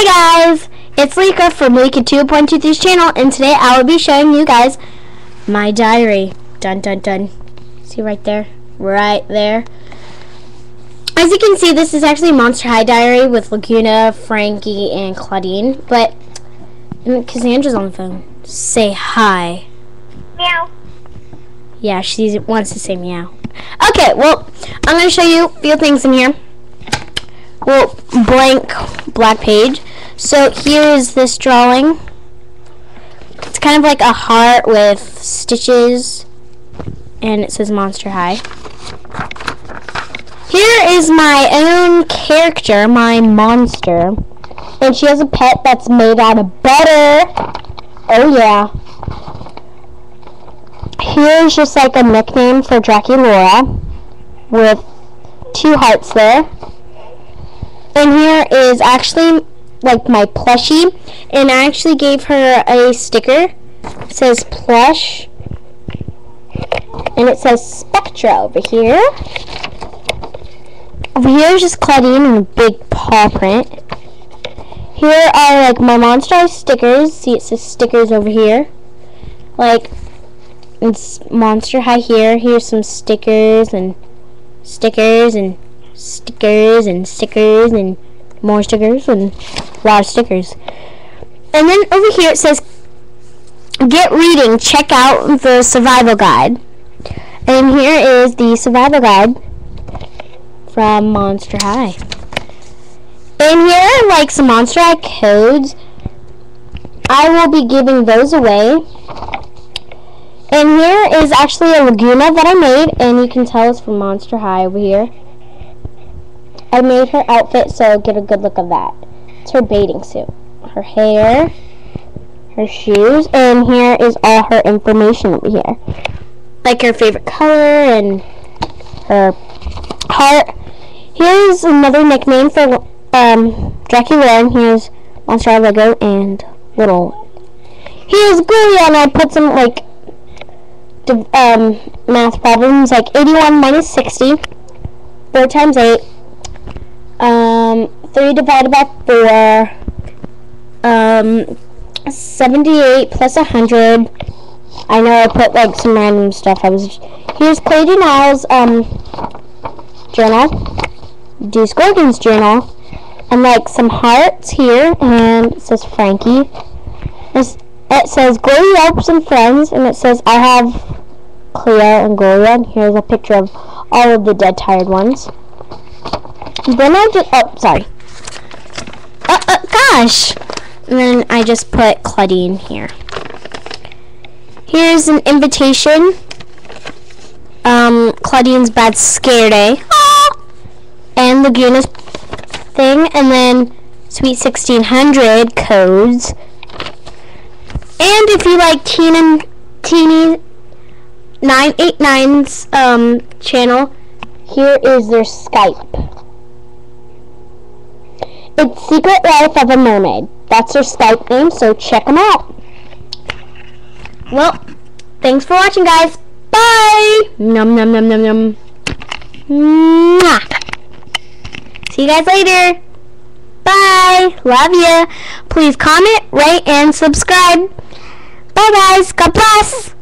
Hey guys, it's Lika from Lika 2.23's channel, and today I will be showing you guys my diary. Dun dun dun. See right there? Right there. As you can see, this is actually Monster High Diary with Lagoona, Frankie, and Clawdeen. But Cassandra's on the phone. Say hi. Meow. Yeah, she wants to say meow. Okay, well, I'm going to show you a few things in here. Well, blank black page. So here's this drawing. It's kind of like a heart with stitches and it says Monster High. Here is my own character, my monster. And she has a pet that's made out of butter. Oh yeah. Here's just like a nickname for Draculaura with two hearts there. And here is actually like my plushie and I actually gave her a sticker. It says plush and it says Spectra over here. Over here is just Clawdeen and a big paw print. Here are like my Monster high stickers. See it says stickers over here. Like it's Monster High here. Here's some stickers and stickers and stickers and stickers and more stickers and a lot of stickers. And then over here it says, get reading, check out the survival guide. And here is the survival guide from Monster High. And here are like some Monster High codes. I will be giving those away. And here is actually a Lagoona that I made, and you can tell it's from Monster High over here. I made her outfit, so get a good look of that. It's her bathing suit. Her hair, her shoes, and here is all her information over here. Like her favorite color and her heart. Here's another nickname for um, Dracula, and here's Monster Lego and little. Here's Ghoulia, and I put some like um, math problems, like 81 minus 60, 4 times 8, um, 3 divided by 4. Um, 78 plus 100. I know I put like some random stuff. I was here's Clay Niles um journal, Deuce Gorgon's journal, and like some hearts here, and it says Frankie. It's, it says Ghoulia Yelps and Friends, and it says I have Cleo and Ghoulia, and here's a picture of all of the dead tired ones. Then I just, oh, sorry. Uh, uh, gosh. And then I just put Clawdeen here. Here's an invitation. Um, Clawdeen's bad scare day. Ah! And Lagoona's thing. And then Sweet 1600 codes. And if you like Teen and Teeny 989's um, channel, here is their Skype. It's Secret Life of a Mermaid. That's her Skype name, so check them out. Well, thanks for watching, guys. Bye! Num num num num num. Mwah. See you guys later. Bye. Love you. Please comment, rate, and subscribe. Bye, guys. God bless.